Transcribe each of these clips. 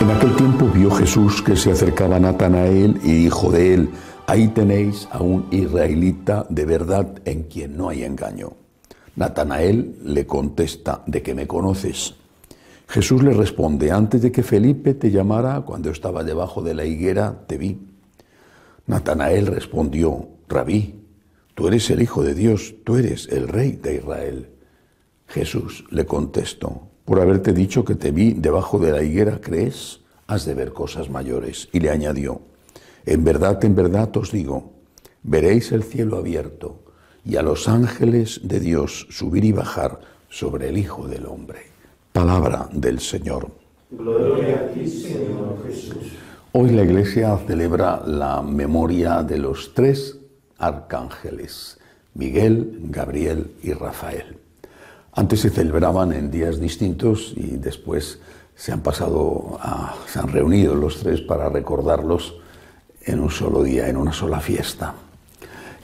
En aquel tiempo vio Jesús que se acercaba a Natanael y dijo de él, ahí tenéis a un israelita de verdad en quien no hay engaño. Natanael le contesta, ¿de qué me conoces? Jesús le responde, antes de que Felipe te llamara, cuando estaba debajo de la higuera, te vi. Natanael respondió, Rabí, tú eres el Hijo de Dios, tú eres el Rey de Israel. Jesús le contestó, por haberte dicho que te vi debajo de la higuera, ¿crees? Has de ver cosas mayores. Y le añadió, en verdad, en verdad os digo, veréis el cielo abierto y a los ángeles de Dios subir y bajar sobre el Hijo del Hombre. Palabra del Señor. Gloria a ti, Señor Jesús. Hoy la Iglesia celebra la memoria de los tres arcángeles, Miguel, Gabriel y Rafael. Antes se celebraban en días distintos y después se han pasado se han reunido los tres para recordarlos en un solo día, en una sola fiesta.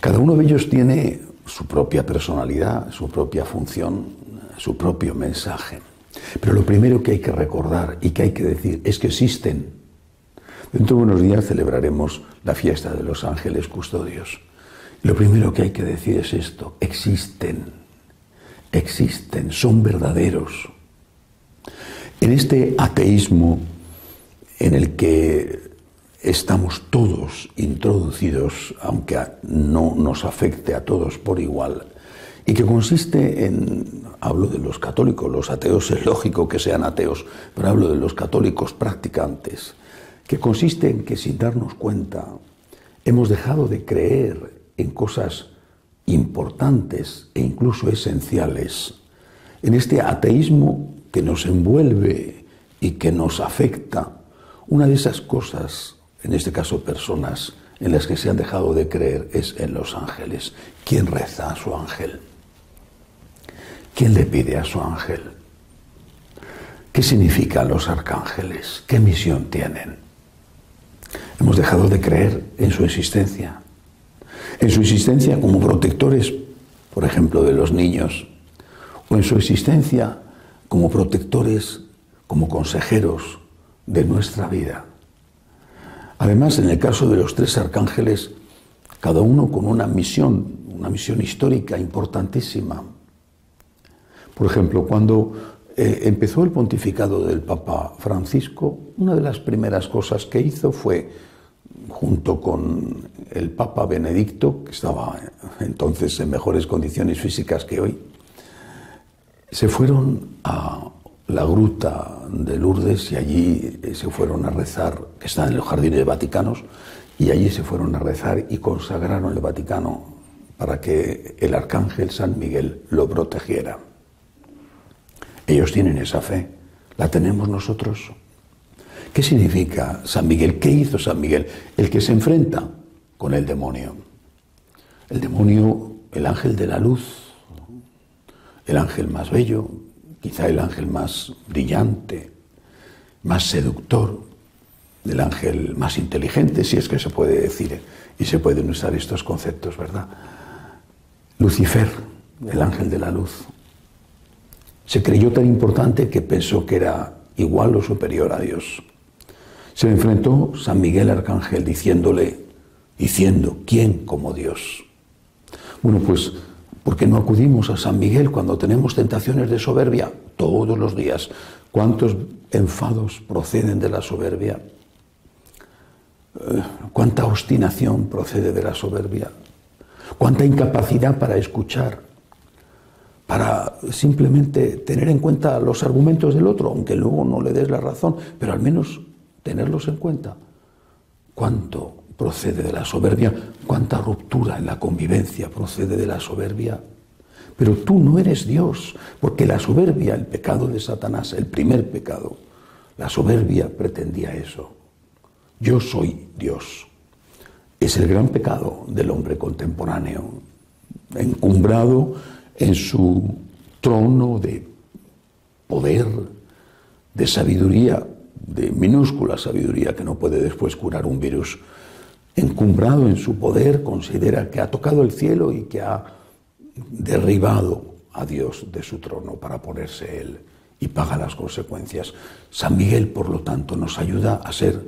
Cada uno de ellos tiene su propia personalidad, su propia función, su propio mensaje. Pero lo primero que hay que recordar y que hay que decir es que existen. Dentro de unos días celebraremos la fiesta de los ángeles custodios. Lo primero que hay que decir es esto, existen existen, son verdaderos. En este ateísmo en el que estamos todos introducidos, aunque no nos afecte a todos por igual, y que consiste en, hablo de los católicos, los ateos es lógico que sean ateos, pero hablo de los católicos practicantes, que consiste en que sin darnos cuenta hemos dejado de creer en cosas importantes e incluso esenciales en este ateísmo que nos envuelve y que nos afecta. Una de esas cosas, en este caso personas, en las que se han dejado de creer es en los ángeles. ¿Quién reza a su ángel? ¿Quién le pide a su ángel? ¿Qué significan los arcángeles? ¿Qué misión tienen? Hemos dejado de creer en su existencia en su existencia como protectores, por ejemplo, de los niños, o en su existencia como protectores, como consejeros de nuestra vida. Además, en el caso de los tres arcángeles, cada uno con una misión, una misión histórica importantísima. Por ejemplo, cuando eh, empezó el pontificado del Papa Francisco, una de las primeras cosas que hizo fue junto con el Papa Benedicto, que estaba entonces en mejores condiciones físicas que hoy, se fueron a la gruta de Lourdes y allí se fueron a rezar, que está en los jardines vaticanos, y allí se fueron a rezar y consagraron el Vaticano para que el arcángel San Miguel lo protegiera. Ellos tienen esa fe, la tenemos nosotros. ¿Qué significa San Miguel? ¿Qué hizo San Miguel? El que se enfrenta con el demonio. El demonio, el ángel de la luz, el ángel más bello, quizá el ángel más brillante, más seductor, el ángel más inteligente, si es que se puede decir, y se pueden usar estos conceptos, ¿verdad? Lucifer, el ángel de la luz, se creyó tan importante que pensó que era igual o superior a Dios. Se enfrentó San Miguel Arcángel diciéndole, diciendo, ¿quién como Dios? Bueno, pues, ¿por qué no acudimos a San Miguel cuando tenemos tentaciones de soberbia? Todos los días. ¿Cuántos enfados proceden de la soberbia? Eh, ¿Cuánta obstinación procede de la soberbia? ¿Cuánta incapacidad para escuchar? Para simplemente tener en cuenta los argumentos del otro, aunque luego no le des la razón, pero al menos tenerlos en cuenta. ¿Cuánto procede de la soberbia? ¿Cuánta ruptura en la convivencia procede de la soberbia? Pero tú no eres Dios, porque la soberbia, el pecado de Satanás, el primer pecado, la soberbia pretendía eso. Yo soy Dios. Es el gran pecado del hombre contemporáneo, encumbrado en su trono de poder, de sabiduría, de minúscula sabiduría que no puede después curar un virus, encumbrado en su poder, considera que ha tocado el cielo y que ha derribado a Dios de su trono para ponerse él. y paga las consecuencias. San Miguel, por lo tanto, nos ayuda a ser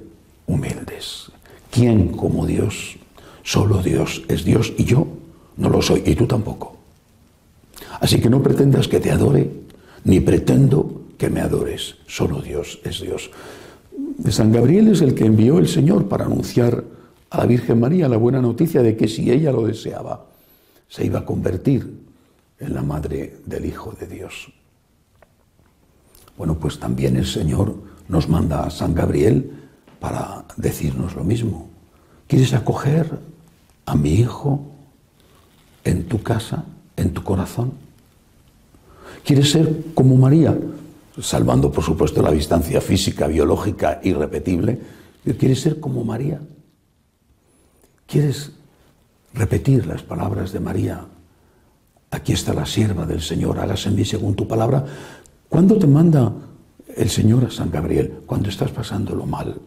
humildes. ¿Quién como Dios? Solo Dios es Dios y yo no lo soy y tú tampoco. Así que no pretendas que te adore, ni pretendo que me adores. Solo Dios es Dios. San Gabriel es el que envió el Señor para anunciar a la Virgen María la buena noticia de que si ella lo deseaba, se iba a convertir en la madre del Hijo de Dios. Bueno, pues también el Señor nos manda a San Gabriel para decirnos lo mismo. ¿Quieres acoger a mi Hijo en tu casa, en tu corazón? ¿Quieres ser como María? Salvando, por supuesto, la distancia física, biológica, irrepetible. ¿Quieres ser como María? ¿Quieres repetir las palabras de María? Aquí está la sierva del Señor, hágase en mí según tu palabra. ¿Cuándo te manda el Señor a San Gabriel? Cuando estás pasándolo mal,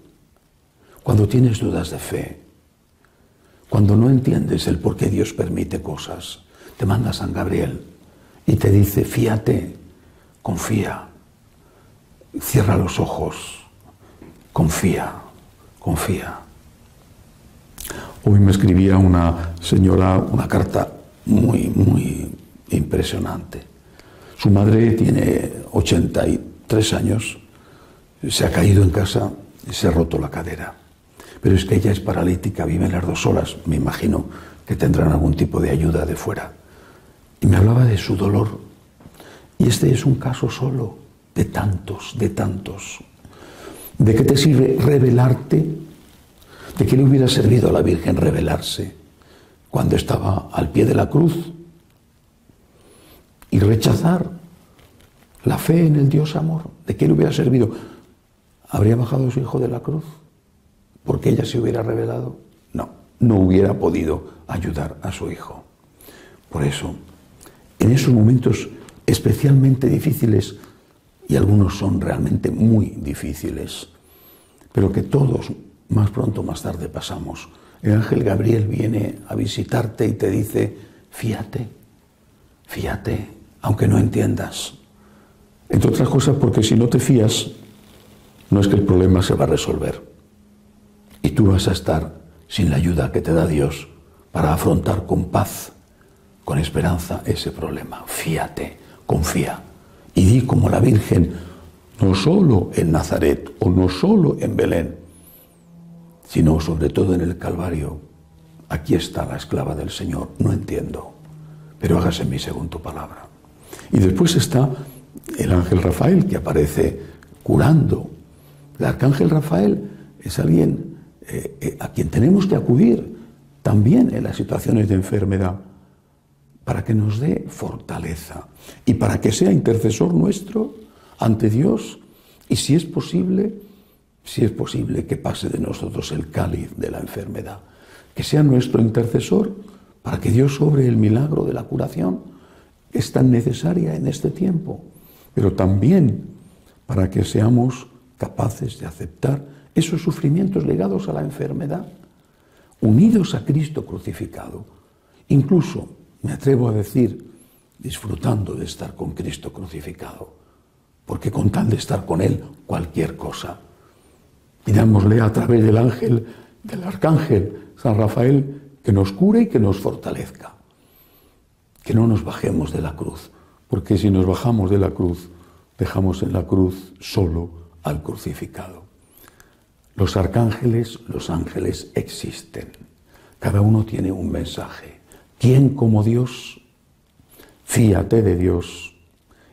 cuando tienes dudas de fe, cuando no entiendes el por qué Dios permite cosas. Te manda San Gabriel y te dice, fíate, confía, cierra los ojos, confía, confía. Hoy me escribía una señora una carta muy, muy impresionante. Su madre tiene 83 años, se ha caído en casa y se ha roto la cadera. Pero es que ella es paralítica, vive las dos solas, me imagino que tendrán algún tipo de ayuda de fuera. Y me hablaba de su dolor. Y este es un caso solo, de tantos, de tantos. ¿De qué te sirve revelarte ¿De qué le hubiera servido a la Virgen revelarse cuando estaba al pie de la cruz? Y rechazar la fe en el Dios amor. ¿De qué le hubiera servido? ¿Habría bajado su hijo de la cruz? ¿Porque ella se hubiera revelado? No, no hubiera podido ayudar a su hijo. Por eso, en esos momentos especialmente difíciles, y algunos son realmente muy difíciles, pero que todos más pronto o más tarde pasamos. El ángel Gabriel viene a visitarte y te dice, fíate, fíate, aunque no entiendas. Entre otras cosas porque si no te fías, no es que el problema se va a resolver. Y tú vas a estar sin la ayuda que te da Dios para afrontar con paz, con esperanza ese problema. Fíate, confía. Y di como la Virgen, no solo en Nazaret o no solo en Belén, sino sobre todo en el Calvario. Aquí está la esclava del Señor, no entiendo, pero hágase en mí según tu palabra. Y después está el ángel Rafael que aparece curando. El arcángel Rafael es alguien eh, eh, a quien tenemos que acudir también en las situaciones de enfermedad para que nos dé fortaleza y para que sea intercesor nuestro ante Dios. Y si es posible si es posible que pase de nosotros el cáliz de la enfermedad, que sea nuestro intercesor para que Dios sobre el milagro de la curación, que es tan necesaria en este tiempo, pero también para que seamos capaces de aceptar esos sufrimientos legados a la enfermedad, unidos a Cristo crucificado, incluso, me atrevo a decir, disfrutando de estar con Cristo crucificado, porque con tal de estar con Él, cualquier cosa Pidámosle a través del ángel, del arcángel San Rafael, que nos cure y que nos fortalezca. Que no nos bajemos de la cruz, porque si nos bajamos de la cruz, dejamos en la cruz solo al crucificado. Los arcángeles, los ángeles existen. Cada uno tiene un mensaje. ¿Quién como Dios? Fíate de Dios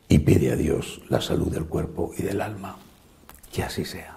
y pide a Dios la salud del cuerpo y del alma. Que así sea.